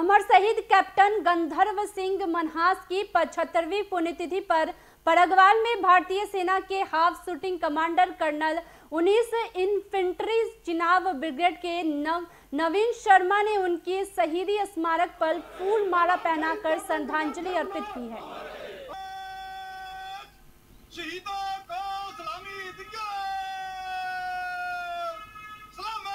अमर शहीद कैप्टन गंधर्व सिंह मनहास की पचहत्तरवीं पुण्यतिथि पर परगवाल में भारतीय सेना के हाफ़ शूटिंग कमांडर कर्नल उन्नीस इन्फेंट्री चिनाव ब्रिगेड के नव, नवीन शर्मा ने उनके शहीदी स्मारक पर फूल माला पहनाकर श्रद्धांजलि अर्पित की है शहीदों को सलामी दिया सलाम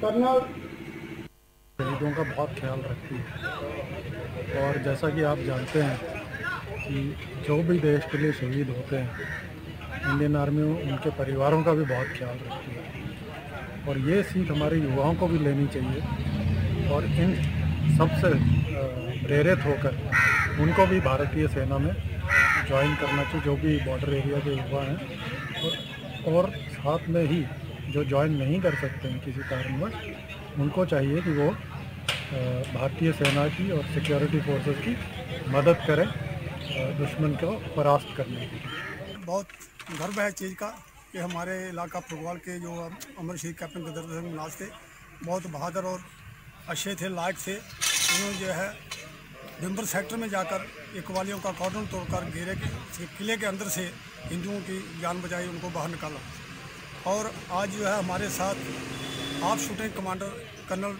कर्नल शहीदों का बहुत ख्याल रखती है और जैसा कि आप जानते हैं कि जो भी देश के लिए शहीद होते हैं, इंडियन आर्मी उनके परिवारों का भी बहुत ख्याल रखती है और ये सीख हमारे युवाओं को भी लेनी चाहिए और इन सबसे प्रेरित होकर उनको भी भारतीय सेना में ज्वाइन करना चाहिए, जो भी बॉर्डर एरिया के युवा हैं। और साथ में ही जो ज्वाइन नहीं कर सकते हैं किसी कारणवश उनको चाहिए कि वो भारतीय सेना की और सिक्योरिटी फोर्सेस की मदद करें दुश्मन को परास्त करने की। बहुत गर्व है चीज़ का कि हमारे इलाका फुटबॉल के जो अमर शहीद कैप्टन गदर सिंह मनाज थे, बहुत बहादुर और अच्छे थे, लायक थे। उन्होंने जो है डिम्बर सेक्टर में जाकर एक इकवालियों का कॉर्डन तोड़कर घेरे के, किले के अंदर से हिंदुओं की जान बचाई, उनको बाहर निकाला। और आज जो है हमारे साथ आप shooting commander colonel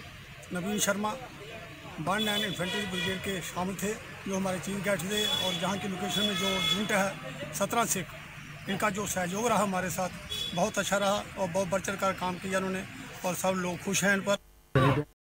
Naveen Sharma one nine infantry brigade के शामिल थे, जो हमारे चीफ गेस्ट थे और जहाँ की लोकेशन में जो यूनिट है, सत्रह सिख, इनका जो सहयोग रहा हमारे साथ, बहुत अच्छा रहा और बहुत बढ़ चढ़ कर काम किया उन्होंने और सब लोग खुश हैं इन पर।